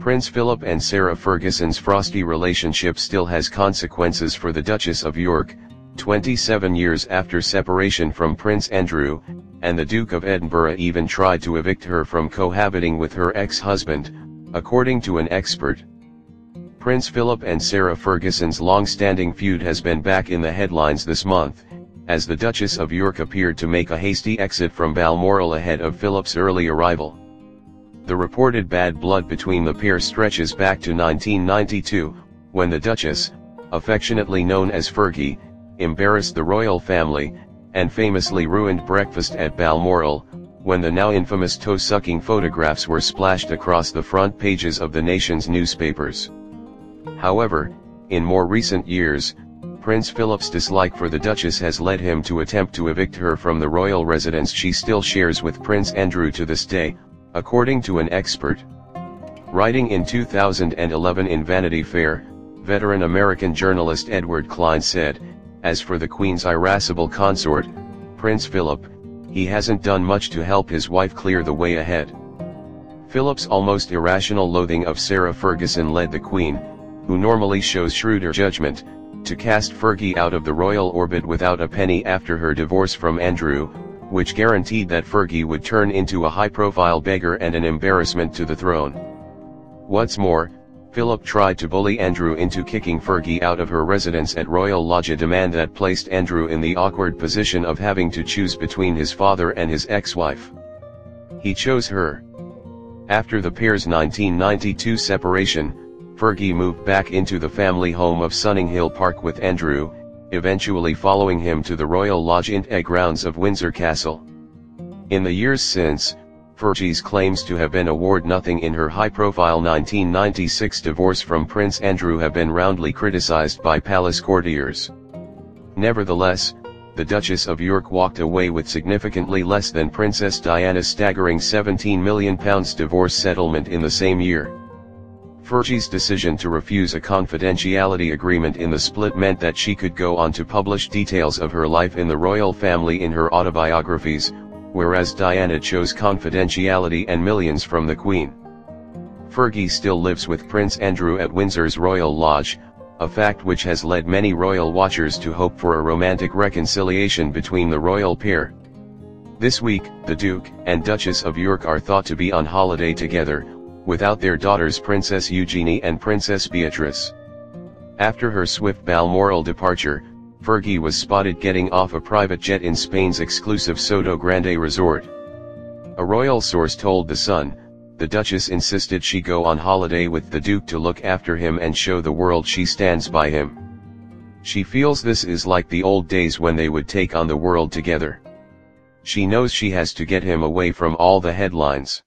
Prince Philip and Sarah Ferguson's frosty relationship still has consequences for the Duchess of York, 27 years after separation from Prince Andrew, and the Duke of Edinburgh even tried to evict her from cohabiting with her ex-husband, according to an expert. Prince Philip and Sarah Ferguson's long-standing feud has been back in the headlines this month, as the Duchess of York appeared to make a hasty exit from Balmoral ahead of Philip's early arrival. The reported bad blood between the pair stretches back to 1992, when the Duchess, affectionately known as Fergie, embarrassed the royal family, and famously ruined breakfast at Balmoral, when the now infamous toe-sucking photographs were splashed across the front pages of the nation's newspapers. However, in more recent years, Prince Philip's dislike for the Duchess has led him to attempt to evict her from the royal residence she still shares with Prince Andrew to this day, according to an expert. Writing in 2011 in Vanity Fair, veteran American journalist Edward Klein said, as for the Queen's irascible consort, Prince Philip, he hasn't done much to help his wife clear the way ahead. Philip's almost irrational loathing of Sarah Ferguson led the Queen, who normally shows shrewder judgment, to cast Fergie out of the royal orbit without a penny after her divorce from Andrew, which guaranteed that Fergie would turn into a high-profile beggar and an embarrassment to the throne. What's more, Philip tried to bully Andrew into kicking Fergie out of her residence at Royal Lodge a demand that placed Andrew in the awkward position of having to choose between his father and his ex-wife. He chose her. After the pair's 1992 separation, Fergie moved back into the family home of Sunninghill Park with Andrew, eventually following him to the Royal Lodge and grounds of Windsor Castle. In the years since, Fergie's claims to have been award nothing in her high-profile 1996 divorce from Prince Andrew have been roundly criticized by palace courtiers. Nevertheless, the Duchess of York walked away with significantly less than Princess Diana's staggering £17 million divorce settlement in the same year. Fergie's decision to refuse a confidentiality agreement in the split meant that she could go on to publish details of her life in the royal family in her autobiographies, whereas Diana chose confidentiality and millions from the Queen. Fergie still lives with Prince Andrew at Windsor's Royal Lodge, a fact which has led many royal watchers to hope for a romantic reconciliation between the royal pair. This week, the Duke and Duchess of York are thought to be on holiday together, without their daughters Princess Eugenie and Princess Beatrice. After her swift Balmoral departure, Fergie was spotted getting off a private jet in Spain's exclusive Sotogrande resort. A royal source told The Sun, the Duchess insisted she go on holiday with the Duke to look after him and show the world she stands by him. She feels this is like the old days when they would take on the world together. She knows she has to get him away from all the headlines.